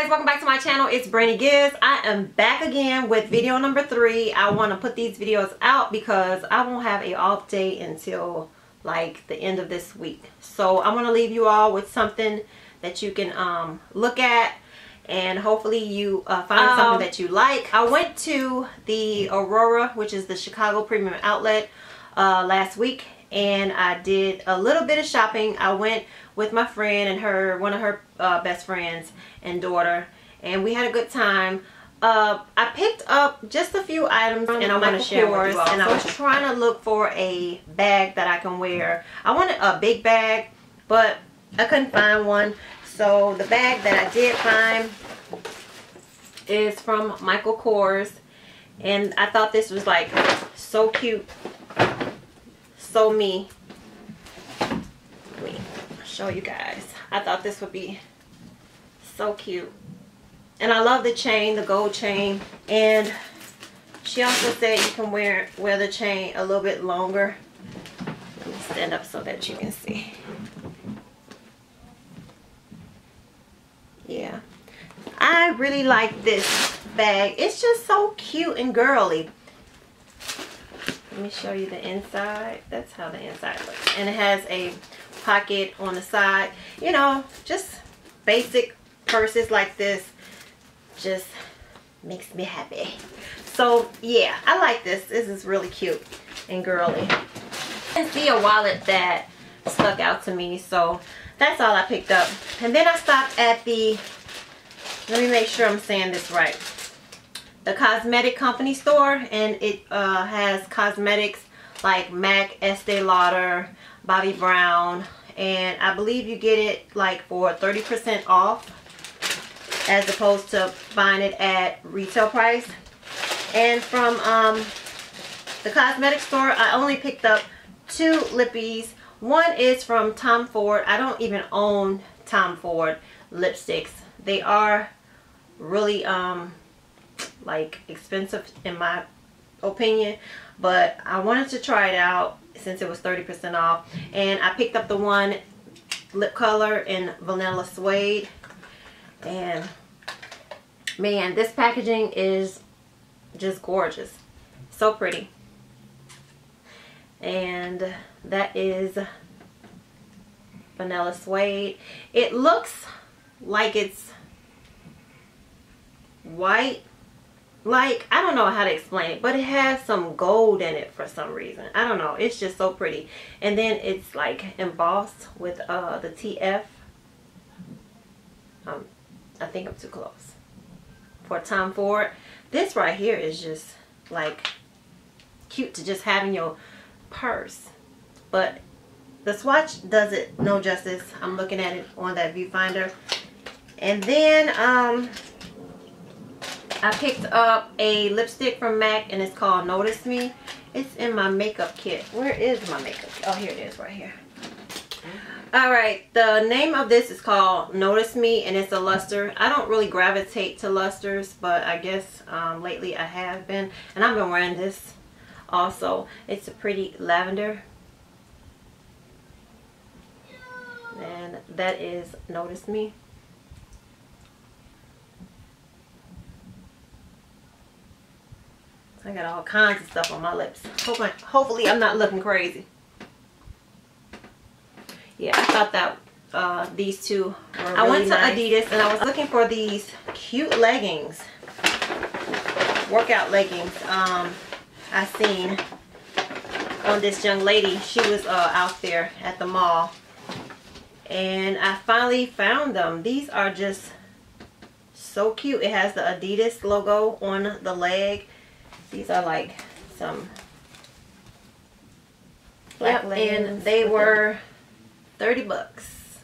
guys welcome back to my channel. It's Brandy Gibbs. I am back again with video number three. I want to put these videos out because I won't have a off day until like the end of this week. So I want to leave you all with something that you can um, look at and hopefully you uh, find um, something that you like. I went to the Aurora which is the Chicago premium outlet uh, last week and I did a little bit of shopping. I went with my friend and her one of her uh, best friends and daughter and we had a good time. Uh, I picked up just a few items and I'm going to share with you and I was trying to look for a bag that I can wear. I wanted a big bag but I couldn't find one. So the bag that I did find is from Michael Kors and I thought this was like so cute so me show you guys. I thought this would be so cute. And I love the chain, the gold chain. And she also said you can wear, wear the chain a little bit longer. Let me stand up so that you can see. Yeah. I really like this bag. It's just so cute and girly. Let me show you the inside. That's how the inside looks. And it has a pocket on the side. You know, just basic purses like this just makes me happy. So yeah, I like this. This is really cute and girly. And see a wallet that stuck out to me. So that's all I picked up. And then I stopped at the, let me make sure I'm saying this right. The cosmetic company store and it uh, has cosmetics like MAC, Estee Lauder, Bobbi Brown, and I believe you get it like for 30% off as opposed to buying it at retail price. And from um, the cosmetic store, I only picked up two lippies. One is from Tom Ford. I don't even own Tom Ford lipsticks. They are really um like expensive in my opinion but I wanted to try it out since it was 30% off. And I picked up the one lip color in Vanilla Suede. And man, this packaging is just gorgeous. So pretty. And that is Vanilla Suede. It looks like it's white like I don't know how to explain it but it has some gold in it for some reason. I don't know. It's just so pretty. And then it's like embossed with uh the TF um I think I'm too close. For Tom Ford this right here is just like cute to just have in your purse. But the swatch does it no justice. I'm looking at it on that viewfinder. And then um I picked up a lipstick from MAC and it's called Notice Me. It's in my makeup kit. Where is my makeup kit? Oh, here it is right here. Alright, the name of this is called Notice Me and it's a luster. I don't really gravitate to lusters, but I guess um, lately I have been. And I've been wearing this also. It's a pretty lavender. And that is Notice Me. I got all kinds of stuff on my lips. Hopefully, hopefully I'm not looking crazy. Yeah, I thought that uh, these two I really went to nice. Adidas and I was looking for these cute leggings. Workout leggings. Um, I seen on this young lady. She was uh, out there at the mall. And I finally found them. These are just so cute. It has the Adidas logo on the leg these are like some black yep, and they were 30 bucks.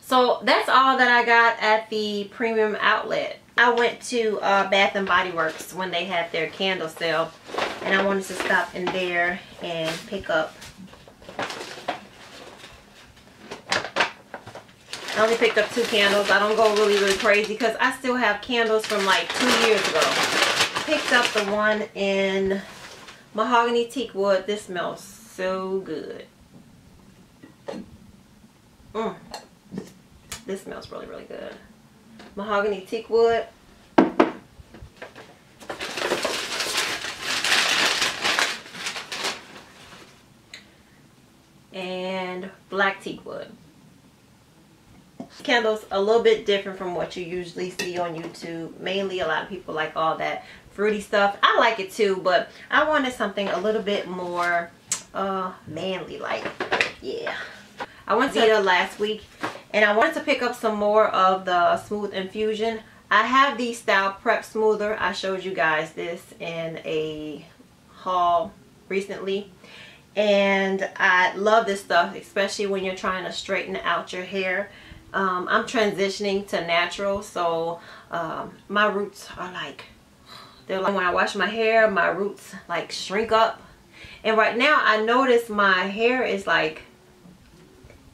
So that's all that I got at the premium outlet. I went to uh, Bath and Body Works when they had their candle sale and I wanted to stop in there and pick up I only picked up two candles. I don't go really, really crazy because I still have candles from like two years ago picked up the one in mahogany teak wood. This smells so good. Mm. This smells really, really good. Mahogany teak wood. And black teak wood. Candles a little bit different from what you usually see on YouTube. Mainly a lot of people like all that fruity stuff. I like it too, but I wanted something a little bit more uh, manly like. Yeah. I went to Aveda last week and I wanted to pick up some more of the Smooth Infusion. I have the Style Prep Smoother. I showed you guys this in a haul recently. And I love this stuff, especially when you're trying to straighten out your hair. Um, I'm transitioning to natural, so um, my roots are like, they're like when I wash my hair, my roots like shrink up. And right now I notice my hair is like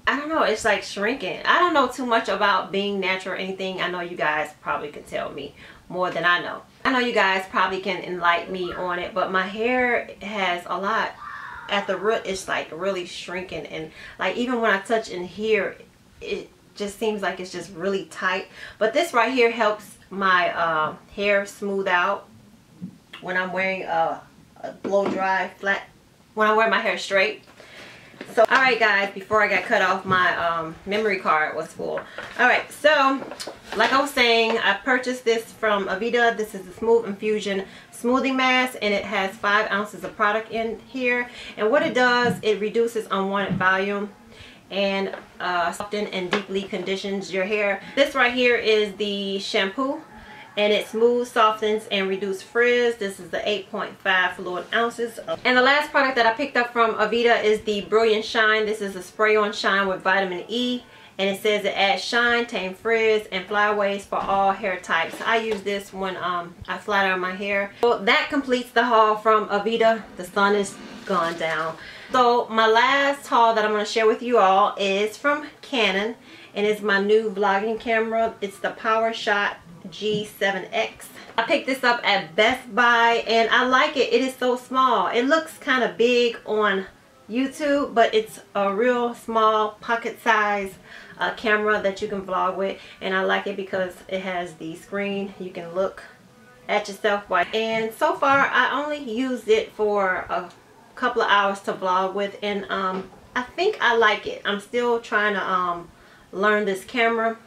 I don't know, it's like shrinking. I don't know too much about being natural or anything. I know you guys probably can tell me more than I know. I know you guys probably can enlighten me on it, but my hair has a lot at the root it's like really shrinking and like even when I touch in here it just seems like it's just really tight but this right here helps my uh, hair smooth out when I'm wearing a, a blow dry flat when I wear my hair straight so, alright guys, before I got cut off, my um, memory card was full. Alright, so, like I was saying, I purchased this from Aveda. This is the Smooth Infusion Smoothing Mask, and it has 5 ounces of product in here. And what it does, it reduces unwanted volume and uh, soften and deeply conditions your hair. This right here is the shampoo and it smooths, softens, and reduces frizz. This is the 8.5 fluid ounces. And the last product that I picked up from Aveda is the Brilliant Shine. This is a spray-on shine with vitamin E. And it says it adds shine, tame frizz, and flyaways for all hair types. I use this when um, I flat iron my hair. Well, that completes the haul from Aveda. The sun is gone down. So my last haul that I'm going to share with you all is from Canon. And it's my new vlogging camera. It's the PowerShot G7X. I picked this up at Best Buy and I like it. It is so small. It looks kind of big on YouTube, but it's a real small pocket size uh, camera that you can vlog with. And I like it because it has the screen. You can look at yourself. And so far, I only used it for a couple of hours to vlog with. And um, I think I like it. I'm still trying to um, learn this camera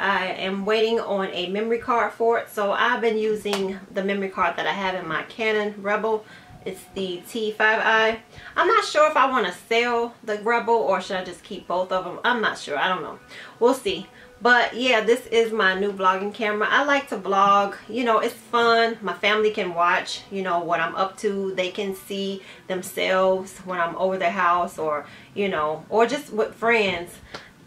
I am waiting on a memory card for it. So I've been using the memory card that I have in my Canon Rebel. It's the T5i. I'm not sure if I want to sell the Rebel or should I just keep both of them. I'm not sure. I don't know. We'll see. But yeah, this is my new vlogging camera. I like to vlog. You know, it's fun. My family can watch, you know, what I'm up to. They can see themselves when I'm over their house or, you know, or just with friends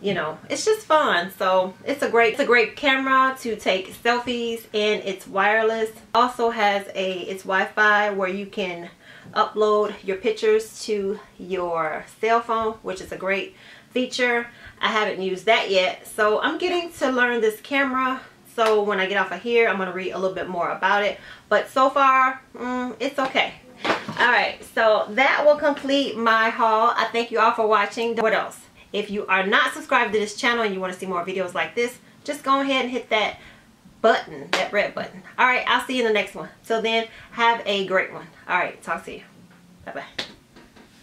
you know it's just fun so it's a great it's a great camera to take selfies and it's wireless also has a it's Wi-Fi where you can upload your pictures to your cell phone which is a great feature I haven't used that yet so I'm getting to learn this camera so when I get off of here I'm going to read a little bit more about it but so far mm, it's okay alright so that will complete my haul I thank you all for watching what else if you are not subscribed to this channel and you want to see more videos like this, just go ahead and hit that button, that red button. Alright, I'll see you in the next one. Till then, have a great one. Alright, talk to you. Bye-bye.